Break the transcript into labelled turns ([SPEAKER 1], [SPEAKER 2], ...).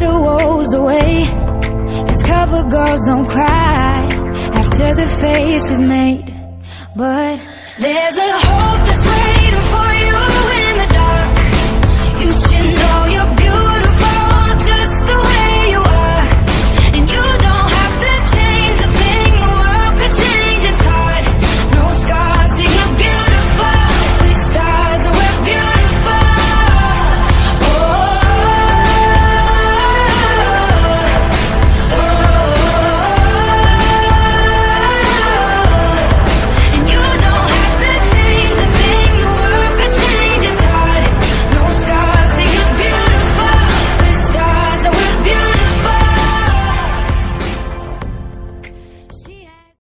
[SPEAKER 1] cut woes away. Cause cover girls don't cry after the face is made. But there's a